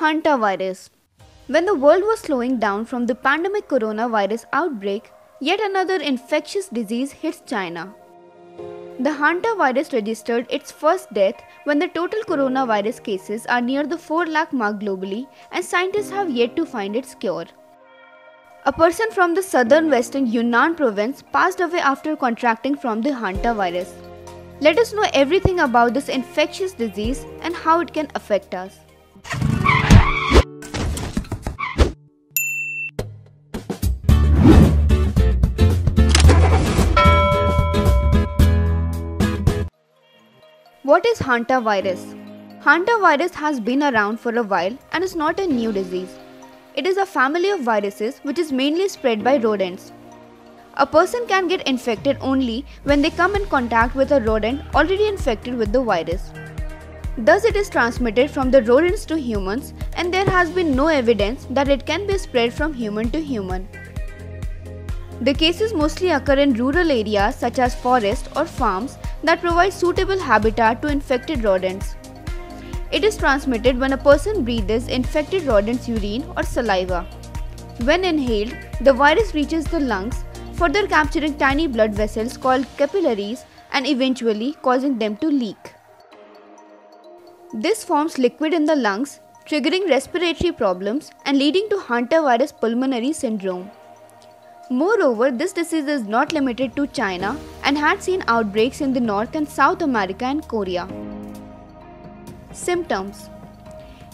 Hantavirus. When the world was slowing down from the pandemic coronavirus outbreak, yet another infectious disease hits China. The hantavirus registered its first death when the total coronavirus cases are near the 4 lakh mark globally and scientists have yet to find its cure. A person from the southern western Yunnan province passed away after contracting from the hantavirus. Let us know everything about this infectious disease and how it can affect us. What is hantavirus? Hantavirus has been around for a while and is not a new disease. It is a family of viruses which is mainly spread by rodents. A person can get infected only when they come in contact with a rodent already infected with the virus. Thus, it is transmitted from the rodents to humans, and there has been no evidence that it can be spread from human to human. The cases mostly occur in rural areas such as forests or farms that provides suitable habitat to infected rodents. It is transmitted when a person breathes infected rodent's urine or saliva. When inhaled, the virus reaches the lungs, further capturing tiny blood vessels called capillaries and eventually causing them to leak. This forms liquid in the lungs, triggering respiratory problems and leading to hantavirus pulmonary syndrome. Moreover, this disease is not limited to China and had seen outbreaks in the North and South America and Korea. Symptoms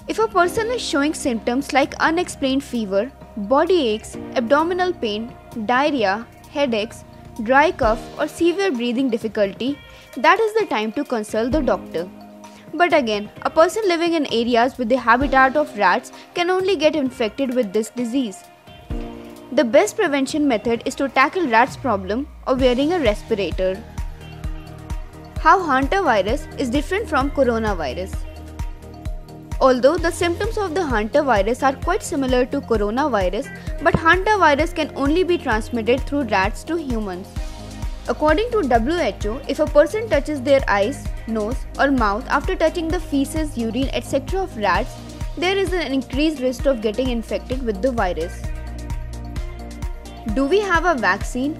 If a person is showing symptoms like unexplained fever, body aches, abdominal pain, diarrhea, headaches, dry cough, or severe breathing difficulty, that is the time to consult the doctor. But again, a person living in areas with the habitat of rats can only get infected with this disease. The best prevention method is to tackle rats problem of wearing a respirator. How hantavirus is different from coronavirus. Although the symptoms of the hantavirus are quite similar to coronavirus, but hantavirus can only be transmitted through rats to humans. According to WHO, if a person touches their eyes, nose, or mouth after touching the feces, urine, etc. of rats, there is an increased risk of getting infected with the virus. Do we have a vaccine?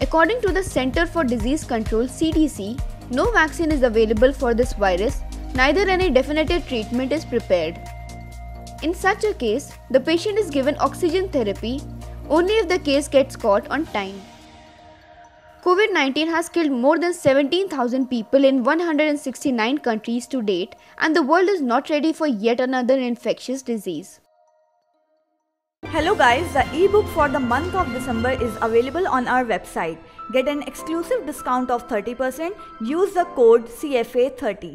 According to the Center for Disease Control CDC, no vaccine is available for this virus, neither any definitive treatment is prepared. In such a case, the patient is given oxygen therapy only if the case gets caught on time. COVID 19 has killed more than 17,000 people in 169 countries to date, and the world is not ready for yet another infectious disease. Hello guys, the ebook for the month of December is available on our website. Get an exclusive discount of 30%. Use the code CFA30.